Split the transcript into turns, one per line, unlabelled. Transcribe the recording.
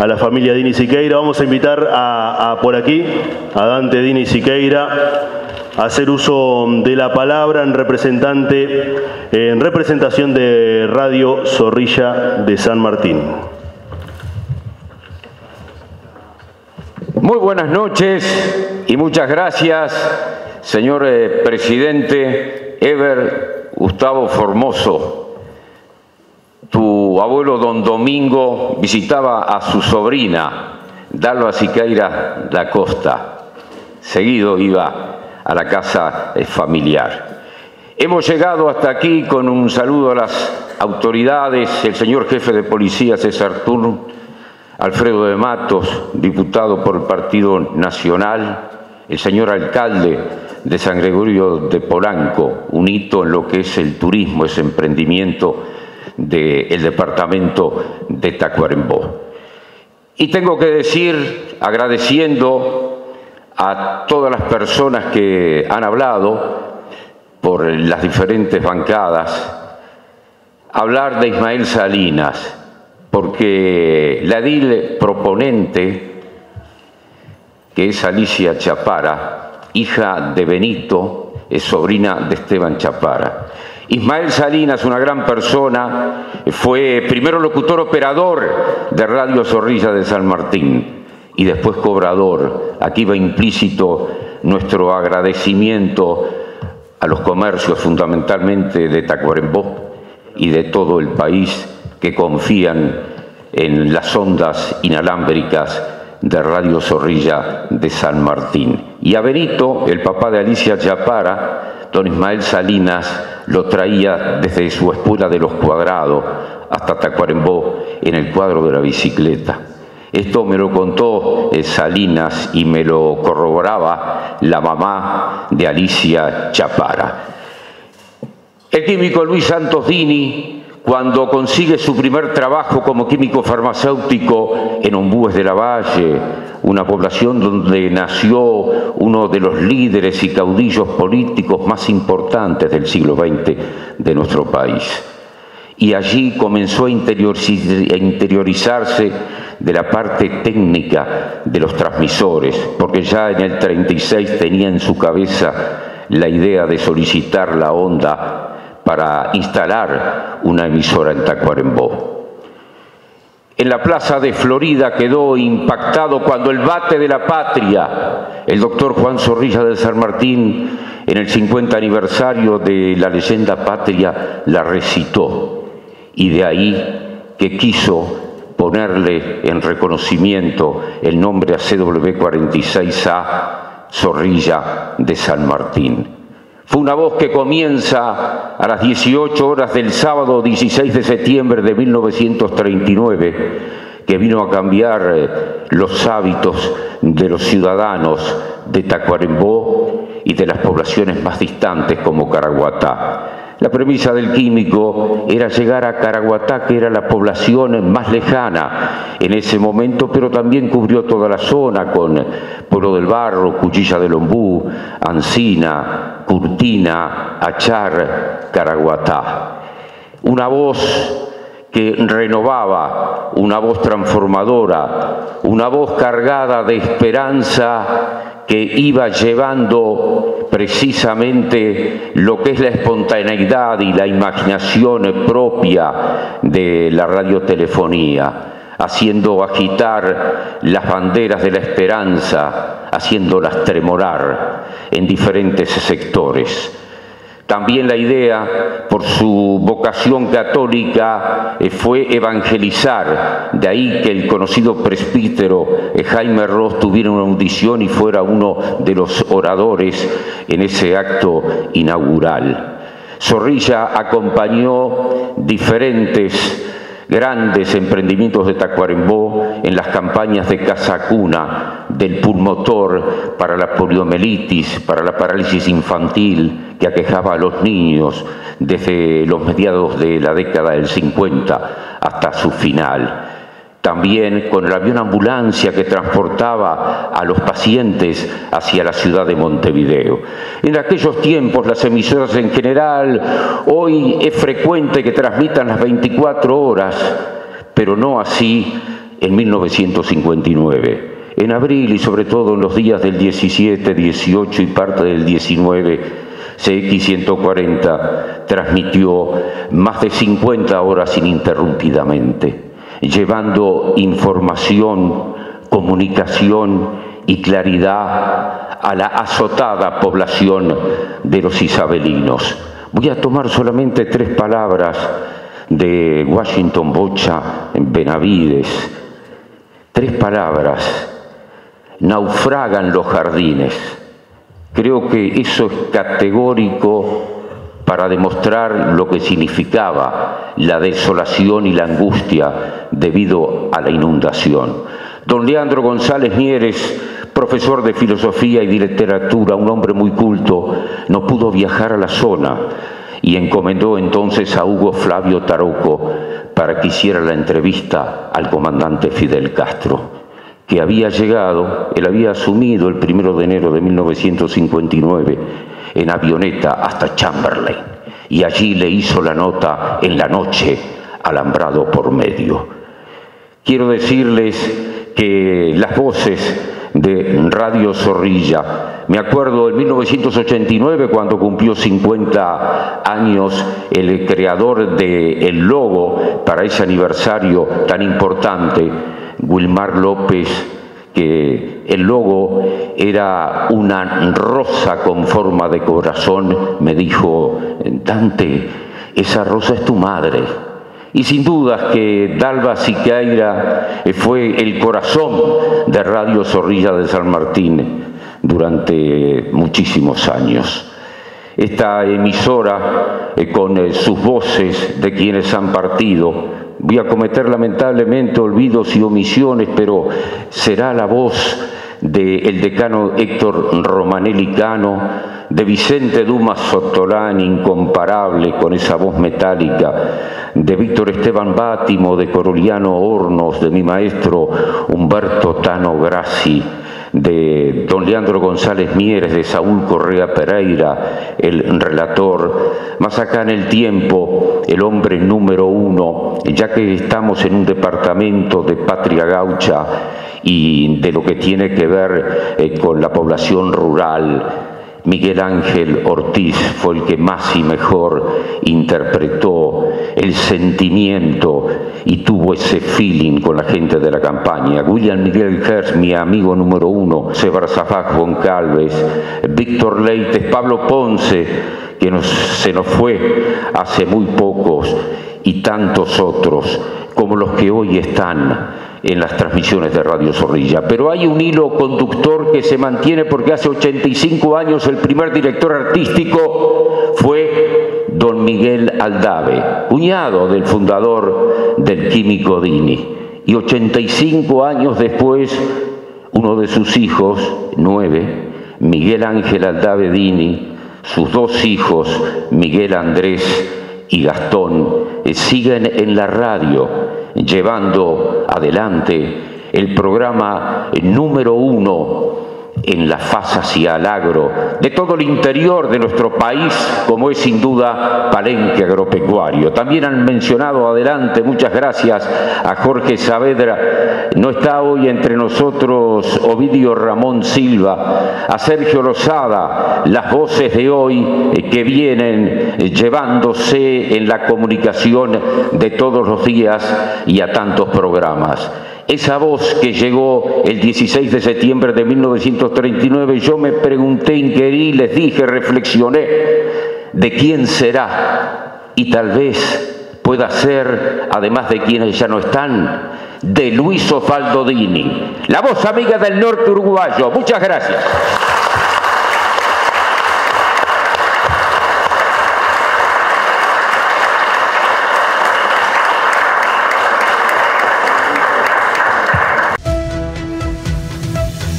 a la familia Dini Siqueira. Vamos a invitar a, por aquí a Dante Dini Siqueira a hacer uso de la palabra en representante, en representación de Radio Zorrilla de San Martín.
Muy buenas noches y muchas gracias, señor eh, presidente Ever Gustavo Formoso abuelo don Domingo visitaba a su sobrina, Dalva Siqueira da Costa. Seguido iba a la casa eh, familiar. Hemos llegado hasta aquí con un saludo a las autoridades, el señor jefe de policía César Turn, Alfredo de Matos, diputado por el Partido Nacional, el señor alcalde de San Gregorio de Polanco, un hito en lo que es el turismo, ese emprendimiento del departamento de Tacuarembó. Y tengo que decir, agradeciendo a todas las personas que han hablado por las diferentes bancadas, hablar de Ismael Salinas, porque la edil proponente, que es Alicia Chapara, hija de Benito, es sobrina de Esteban Chapara. Ismael Salinas, una gran persona, fue primero locutor operador de Radio Zorrilla de San Martín y después cobrador. Aquí va implícito nuestro agradecimiento a los comercios, fundamentalmente de Tacuarembó y de todo el país, que confían en las ondas inalámbricas de Radio Zorrilla de San Martín. Y a Benito, el papá de Alicia Chapara, don Ismael Salinas lo traía desde su escuela de los cuadrados hasta Tacuarembó en el cuadro de la bicicleta. Esto me lo contó eh, Salinas y me lo corroboraba la mamá de Alicia Chapara. El químico Luis Santos Dini cuando consigue su primer trabajo como químico farmacéutico en Ombúes de la Valle, una población donde nació uno de los líderes y caudillos políticos más importantes del siglo XX de nuestro país. Y allí comenzó a interiorizarse de la parte técnica de los transmisores, porque ya en el 36 tenía en su cabeza la idea de solicitar la onda para instalar una emisora en Tacuarembó. En la plaza de Florida quedó impactado cuando el bate de la patria, el doctor Juan Zorrilla de San Martín, en el 50 aniversario de la leyenda patria, la recitó. Y de ahí que quiso ponerle en reconocimiento el nombre a CW46A Zorrilla de San Martín. Fue una voz que comienza a las 18 horas del sábado 16 de septiembre de 1939, que vino a cambiar eh, los hábitos de los ciudadanos de Tacuarembó y de las poblaciones más distantes como Caraguatá. La premisa del químico era llegar a Caraguatá, que era la población más lejana en ese momento, pero también cubrió toda la zona con Pueblo del Barro, Cuchilla del Ombú, Ancina, Curtina, Achar, Caraguatá. Una voz que renovaba, una voz transformadora, una voz cargada de esperanza que iba llevando precisamente lo que es la espontaneidad y la imaginación propia de la radiotelefonía, haciendo agitar las banderas de la esperanza, haciéndolas tremorar en diferentes sectores. También la idea, por su vocación católica, eh, fue evangelizar. De ahí que el conocido presbítero eh, Jaime Ross tuviera una audición y fuera uno de los oradores en ese acto inaugural. Zorrilla acompañó diferentes grandes emprendimientos de Tacuarembó en las campañas de Casa Cuna, del pulmotor para la poliomielitis, para la parálisis infantil que aquejaba a los niños desde los mediados de la década del 50 hasta su final también con el avión ambulancia que transportaba a los pacientes hacia la ciudad de Montevideo. En aquellos tiempos las emisoras en general, hoy es frecuente que transmitan las 24 horas, pero no así en 1959. En abril y sobre todo en los días del 17, 18 y parte del 19, CX140 transmitió más de 50 horas ininterrumpidamente, llevando información, comunicación y claridad a la azotada población de los isabelinos. Voy a tomar solamente tres palabras de Washington Bocha en Benavides. Tres palabras. Naufragan los jardines. Creo que eso es categórico para demostrar lo que significaba la desolación y la angustia debido a la inundación. Don Leandro González Mieres, profesor de filosofía y de literatura, un hombre muy culto, no pudo viajar a la zona y encomendó entonces a Hugo Flavio Taroco para que hiciera la entrevista al comandante Fidel Castro, que había llegado, él había asumido el primero de enero de 1959 en avioneta hasta Chamberlain y allí le hizo la nota en la noche, alambrado por medio. Quiero decirles que las voces de Radio Zorrilla. Me acuerdo en 1989 cuando cumplió 50 años el creador del el logo para ese aniversario tan importante, Wilmar López, que el logo era una rosa con forma de corazón, me dijo, Dante, esa rosa es tu madre. Y sin dudas que Dalva Siqueira fue el corazón de Radio Zorrilla de San Martín durante muchísimos años. Esta emisora, eh, con eh, sus voces de quienes han partido, voy a cometer lamentablemente olvidos y omisiones, pero será la voz del decano Héctor Romanelli Cano, de Vicente Dumas Sotolán, incomparable con esa voz metálica, de Víctor Esteban Bátimo, de Coroliano Hornos, de mi maestro Humberto Tano Grassi, de don Leandro González Mieres, de Saúl Correa Pereira, el relator, más acá en el tiempo, el hombre número uno, ya que estamos en un departamento de patria gaucha y de lo que tiene que ver eh, con la población rural, Miguel Ángel Ortiz fue el que más y mejor interpretó el sentimiento y tuvo ese feeling con la gente de la campaña. William Miguel Hertz, mi amigo número uno, Sebar Zafak Calves, Víctor Leites, Pablo Ponce, que se nos fue hace muy pocos, y tantos otros como los que hoy están en las transmisiones de Radio Zorrilla. Pero hay un hilo conductor que se mantiene porque hace 85 años el primer director artístico fue don Miguel Aldave, cuñado del fundador del químico Dini. Y 85 años después, uno de sus hijos, nueve, Miguel Ángel Aldave Dini, sus dos hijos, Miguel Andrés y Gastón, eh, siguen en la radio llevando adelante el programa número uno en la fase hacia el agro de todo el interior de nuestro país, como es sin duda Palenque Agropecuario. También han mencionado adelante, muchas gracias a Jorge Saavedra, no está hoy entre nosotros Ovidio Ramón Silva, a Sergio Lozada, las voces de hoy eh, que vienen eh, llevándose en la comunicación de todos los días y a tantos programas. Esa voz que llegó el 16 de septiembre de 1939, yo me pregunté, inquirí, les dije, reflexioné, ¿de quién será? Y tal vez pueda ser, además de quienes ya no están, de Luis Osvaldo Dini, la voz amiga del norte uruguayo. Muchas gracias.